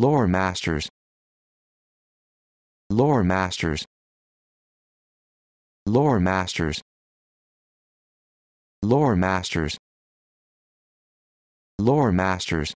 Lore Masters. Lore Masters. Lore Masters. Lore Masters. Lore Masters.